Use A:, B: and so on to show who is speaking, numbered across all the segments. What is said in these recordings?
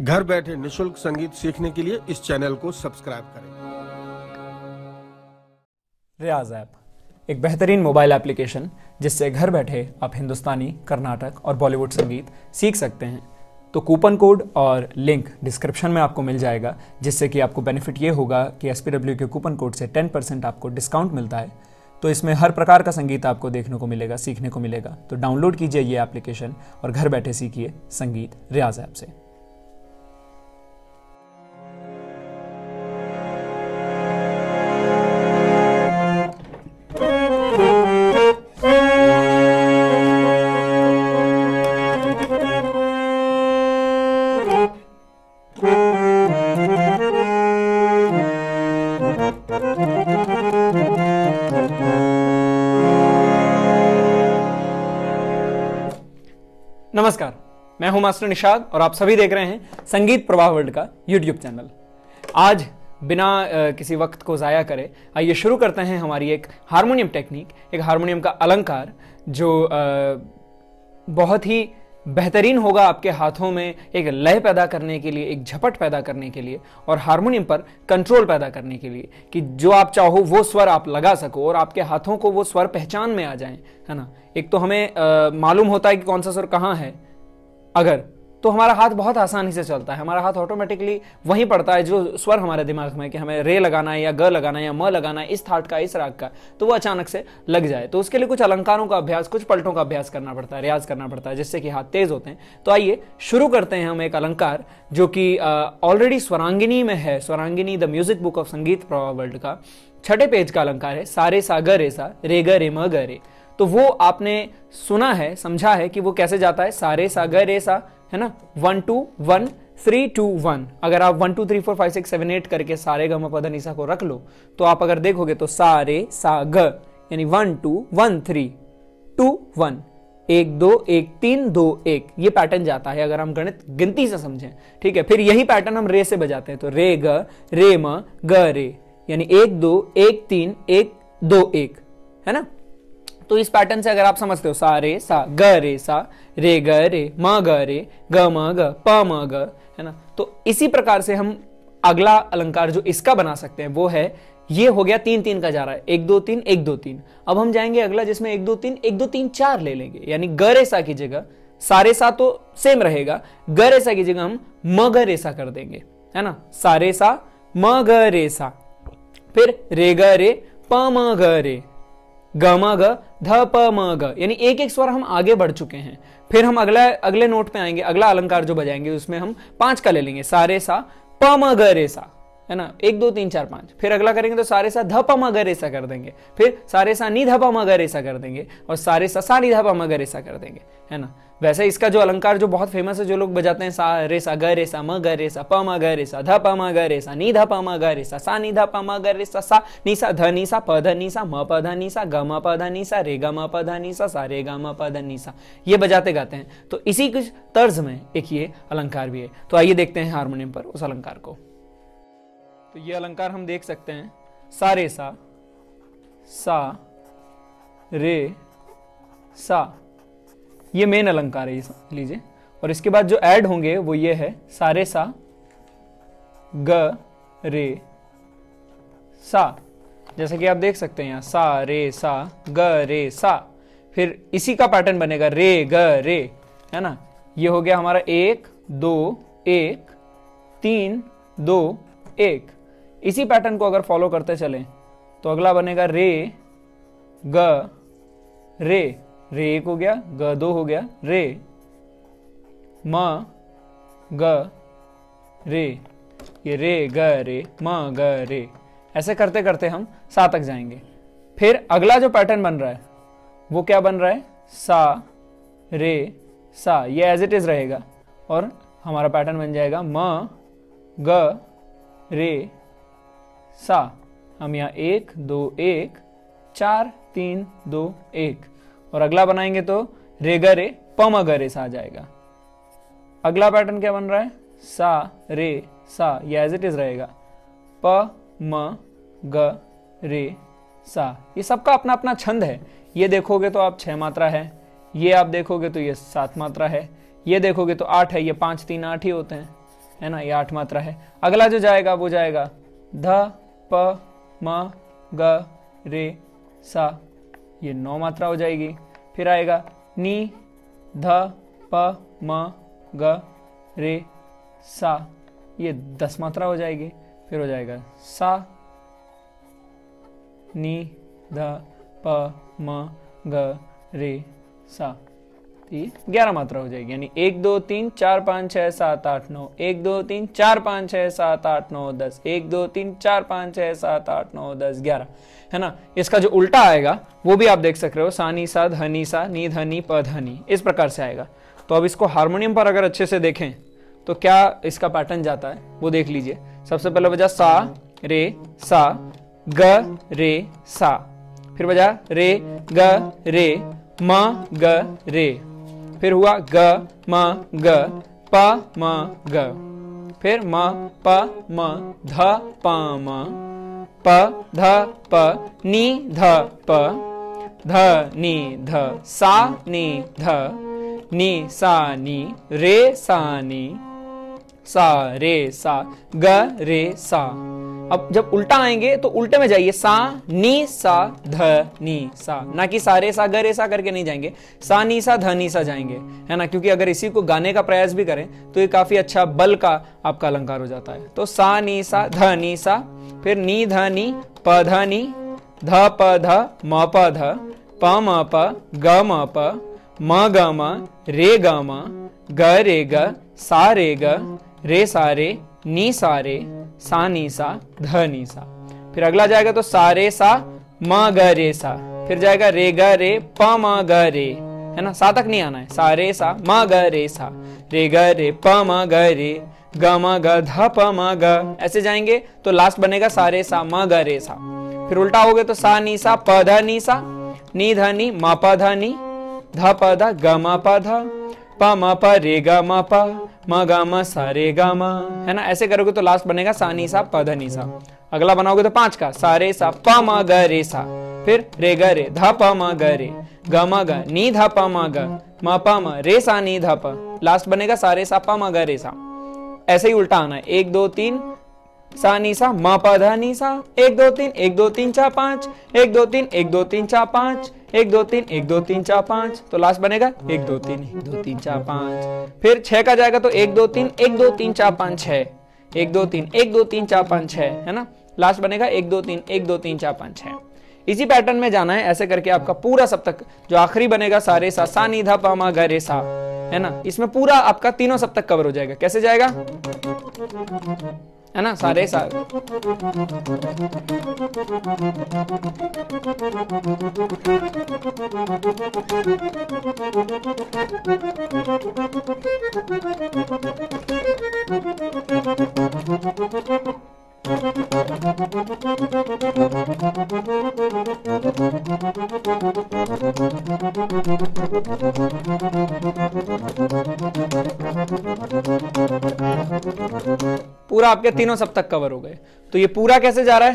A: घर बैठे निशुल्क संगीत सीखने के लिए इस चैनल को सब्सक्राइब करें।
B: रियाज ऐप, एक बेहतरीन मोबाइल एप्लीकेशन जिससे घर बैठे आप हिंदुस्तानी, कर्नाटक और बॉलीवुड संगीत सीख सकते हैं। तो कूपन कोड और लिंक डिस्क्रिप्शन में आपको मिल जाएगा, जिससे कि आपको बेनिफिट ये होगा कि एस के कूपन कोड से 10 परसेंट आपको डिस्काउंट मिलता है। तो इसमें हर प्रकार का संगीत आपको देखने को मिलेगा, सीखने को मिलेगा। तो डाउनलोड कीजिए ये एप्लीकेशन और घर बैठे सीखिए संगीत रियाज ऐप से। हूँ मास्टर निषाद और आप सभी देख रहे हैं संगीत प्रवाह वर्ल्ड का यूट्यूब चैनल। आज बिना अ, किसी वक्त को ज़ाया करे आइए शुरू करते हैं हमारी एक हारमोनियम टेक्निक एक हारमोनियम का अलंकार जो अ, बहुत ही बेहतरीन होगा आपके हाथों में एक लय पैदा करने के लिए एक झपट पैदा करने के लिए और हारमोनियम पर कंट्रोल पैदा करने के लिए कि जो आप चाहो वो स्वर आप लगा सको और आपके हाथों को वो स्वर पहचान में आ जाए है ना? एक तो हमें मालूम होता है कि कौन सा स्वर कहाँ है अगर तो हमारा हाथ बहुत आसानी से चलता है। हमारा हाथ ऑटोमेटिकली वहीं पड़ता है, जो स्वर हमारे दिमाग में कि हमें रे लगाना है या ग लगाना है या म लगाना है, इस थाट का, इस राग का तो वो अचानक से लग जाए। तो उसके लिए कुछ अलंकारों का अभ्यास, कुछ पलटों का अभ्यास करना पड़ता है, रियाज करना पड़ता है, जिससे कि हाथ तेज होते हैं। तो आइए, शुरू करते हैं हम एक अलंकार, जो कि ऑलरेडी स्वरांगिनी में है। Swarangini the music book of Sangeet Pravah world का छठे पेज का अलंकार है, सारे सा, ग, रे सा, रे ग, रे म, ग, रे। तो वो आपने सुना है, समझा है कि वो कैसे जाता है? सारे सा, ग सा, है ना? One two one three two one अगर आप one two three four five six seven eight करके सारे ग पद निशा को रख लो तो आप अगर देखोगे तो सारे सा, ग, यानी one two one three two one एक, दो, एक, तीन, दो, एक. ये पैटर्न जाता है अगर हम गणित गिनती से समझें, ठीक है? फिर यही पैटर्न हम रे से बजाते हैं तो रे, ग, रे, म, ग, रे. यानी एक, दो, एक, तीन, एक, दो, एक. है ना? तो इस पैटर्न से अगर आप समझते हो, सा, रे, सा, ग, रे, सा, रे, ग, रे, म, ग, रे, ग, म, ग, प, म, ग, है ना? तो इसी प्रकार से हम अगला अलंकार जो इसका बना सकते हैं, वो है, ये हो गया तीन तीन का जा रहा है, एक दो तीन, एक दो तीन। अब हम जाएँगे अगला, जिसमें एक दो तीन, एक दो तीन चार ले लेंगे, यानी ग, रे, सा की जगह। सारे सा तो सेम रहेगा, ग, रे, सा की जगह हम म, ग, रे, सा कर देंगे, है ना? सारे सा, म, ग, रे, सा। फिर रे, ग, रे, प, म, ग, रे। ग म ग ध प म ग यानी एक एक स्वर हम आगे बढ़ चुके हैं। फिर हम अगला, अगले नोट पे आएँगे, अगला अलंकार जो बजाएँगे, उसमें हम पाँच का ले लेंगे। सारे सा प म ग रे सा। है ना? एक, दो, तीन, चार, पाँच। फिर अगला करेंगे तो सारे सा ध, प, म, ग कर देंगे। फिर सारे सा नी, ध, प, म, ग कर देंगे और सारे सा सा, नी, ध, प, म, ग कर देंगे। है ना? वैसे इसका जो अलंकार जो बहुत फ़ेमस है, जो लोग बजाते हैं, सा, रे, सा, ग सा, म, ग सा, प, म, ग सा, ध, प, म, ग सा, नी, ध, प, म, ग सा सा, नी, ध, प, म, ग सा सा, नी, सा, ध, नी, सा, प, ध, नी, सा, म, प, ध, नी, सा, ग, म, प, ध, नी, सा, रे, ग, म, प, ध, नी, सा सा, रे, ग, म, प, ध, नी, सा। ये बजाते गाते हैं। तो इसी कुछ तर्ज में एक ये अलंकार भी है। तो आइए देखते हैं हारमोनियम पर उस अलंकार को। तो ये अलंकार हम देख सकते हैं। सा, रे, सा। सा, रे, सा। ये मेन अलंकार है लीजिए। और इसके बाद जो ऐड होंगे वो ये है सारे सा, ग, रे, सा। जैसा कि आप देख सकते हैं यहाँ, सा, रे, सा, ग, रे, सा। फिर इसी का पैटर्न बनेगा, रे, ग, रे, है ना? ये हो गया हमारा एक, दो, एक, तीन, दो, एक। इसी पैटर्न को अगर फॉलो करते चलें तो अगला बनेगा रे, ग, रे रे एक हो गया, ग दो हो गया, रे, म, ग, रे, ये रे, ग, रे, म, ग, रे, ऐसे करते करते हम सा तक जाएँगे। फिर अगला जो पैटर्न बन रहा है, वो क्या बन रहा है? सा, रे, सा, ये एज इट इज़ रहेगा, और हमारा पैटर्न बन जाएगा म, ग, रे सा। हम यहाँ एक, दो, एक, चार, तीन, दो, एक। और अगला बनाएँगे तो रे ग, रे, प ग सा आ जाएगा। अगला पैटर्न क्या बन रहा है? सा, रे, सा। ये एज इट इज़ रहेगा। प, म, ग, रे, सा। ये सबका अपना अपना छंद है। ये देखोगे तो आप छह मात्रा है। ये आप देखोगे तो ये सात मात्रा है। ये देखोगे तो आठ है। ये पाँच, तीन, आठ ही होते हैं। है ना? ये आठ मात्रा है। अगला जो जाएगा, वो जाएगा ध प, म, ग, रे, सा, ये नौ मात्रा हो जाएगी। फिर आएगा नी, ध, प, म, ग, रे, सा, ये दस मात्रा हो जाएगी। फिर हो जाएगा सा, नी, ध, प, म, ग, रे, सा। तो ये ग्यारह मात्रा हो जाएगी। यानी एक, दो, तीन, चार, पाँच छः सात, आठ, नौ। एक, दो, तीन, चार, पाँच छः सात, आठ, नौ, दस। एक, दो, तीन, चार, पाँच छः सात, आठ, नौ, दस, ग्यारह। है ना? इसका जो उल्टा आएगा, वो भी आप देख सक रहे हो। सानी सा धनी सा, नी धनी प धनी इस प्रकार से आएगा। तो अब इसको हारमोनियम पर अगर अच्छे से देखें तो क्या इसका पैटर्न जाता है? वो देख लीजिए। सबसे पहले बजा सा, रे, सा, ग, रे, सा। फिर बजा रे, ग, रे, म, ग, रे। फिर हुआ ग, म, ग, प, म, ग। फिर म, प, म, ध, प, म। प, ध, प, नि, ध, प। ध, नि, ध, सा, नि, ध। नि, सा, नि, रे, सा, नी। सा, रे, सा, ग, रे, सा। अब जब उल्टा आएँगे तो उल्टे में जाइए, सा, नी, सा, ध, नी, सा। ना कि सा, रे, सा, ग, रे, सा करके नहीं जाएँगे। सा, नी, सा, ध, नी, सा जाएँगे, है ना? क्योंकि अगर इसी को गाने का प्रयास भी करें तो ये काफ़ी अच्छा बल का आपका अलंकार हो जाता है। तो सा, नी, सा, ध, नी, सा, फिर नी, ध, नी, प, ध, नी, ध, प, ध, म, प, ध, प, म, प, ग, म, प, म, ग, म, रे, ग, म, ग, रे, ग, सा, रे, ग रे सा रे नी सा रे सा नी सा, ध नी सा। फिर अगला जाएगा तो सा रे सा, म ग रे सा। फिर जाएगा रे ग रे, प म ग रे। है ना? सा तक नहीं आना है। सा रे सा, म ग रे सा। रे ग रे, प म ग रे, ग म ग, ध प म ग। ऐसे जाएँगे तो लास्ट बनेगा सा रे सा, म ग रे सा। फिर उल्टा हो गया तो सा नी सा, प ध नी सा। नी ध नी, म प ध नी। ध प ध, ग म प ध। प, मा, पा, रे, गा, मा, पा, मा, गा, मा, सा, रे, गा, मा, है ना? ऐसे करोगे तो लास्ट बनेगा सा, नी, सा, पा, धा, नी, सा। अगला बनाओगे तो पाँच का, सा, रे, सा, पा, मा, गा, रे, सा। फिर रे, गा, रे, धा, पा, मा, गा, रे, गा, मा, गा, नी, धा, पा, मा, गा, मा, पा, मा, रे, सा, नी, धा, पा। लास्ट बनेगा सा, रे, सा, पा, मा, गा, रे, सा। ऐसे ही उल्टा आना है। एक, दो, तीन सा नी सा म प ध नी सा एक दो तीन एक दो तीन चार पाँच एक दो तीन एक दो तीन चार पाँच एक दो तीन एक दो तीन चार पाँच तो लास्ट बनेगा एक दो तीन एक दो तीन चार पाँच फिर छह का जाएगा तो एक दो तीन एक दो तीन चार पाँच छह एक दो तीन एक दो तीन चार पाँच छह है ना लास्ट बनेगा एक दो तीन एक दो तीन चार पाँच छह इसी पैटर्न में जाना है ऐसे करके आपका पूरा सप्तक जो आखिरी बनेगा सारे सा सा नी धा पा मा ग सा है ना इसमें पूरा आपका तीनों सप्तक कवर हो जाएगा कैसे जाएगा है ना? सारे सा पूरा आपके तीनों सप्तक कवर हो गए। तो ये पूरा कैसे जा रहा है?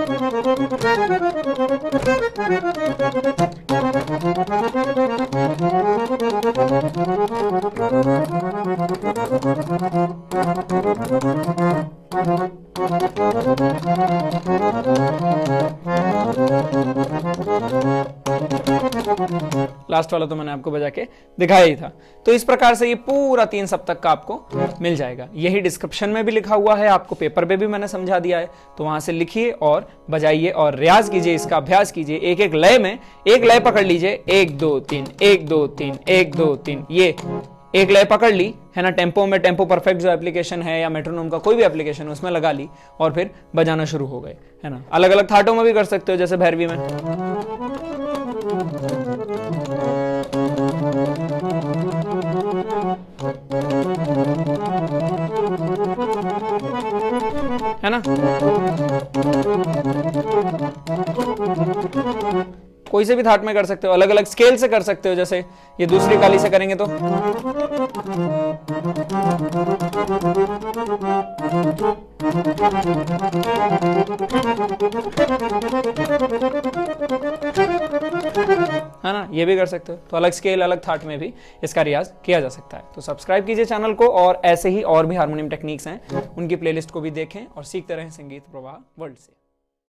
B: लास्ट वाला तो मैंने आपको बजा के दिखाया ही था। तो इस प्रकार से ये पूरा तीन सप्तक का आपको मिल जाएगा। यही डिस्क्रिप्शन में भी लिखा हुआ है, आपको पेपर पे भी मैंने समझा दिया है। तो वहाँ से लिखिए और बजाइए और रियाज कीजिए, इसका अभ्यास कीजिए। एक एक लय में, एक लय पकड़ लीजिए। एक, दो, तीन, एक, दो, तीन, एक, दो, तीन, ये। एक लय पकड़ ली, है ना? टेंपो में, टेंपो परफेक्ट जो एप्लीकेशन है या मेट्रोनोम का कोई भी एप्लीकेशन है, उसमें लगा ली और फिर बजाना शुरू हो गए, है ना? अलग अलग थाटों में भी कर सकते हो, जैसे भैरवी में। कोई से भी थाट में कर सकते हो अलग अलग स्केल से कर सकते हो, जैसे ये दूसरी काली से करेंगे तो। है ना, ये भी कर सकते हो। तो अलग स्केल अलग थाट में भी इसका रियाज किया जा सकता है। तो सब्सक्राइब कीजिए चैनल को और ऐसे ही और भी हारमोनियम टेक्निक्स हैं, उनकी प्लेलिस्ट को भी देखें और सीखते रहें संगीत प्रवाह वर्ल्ड से।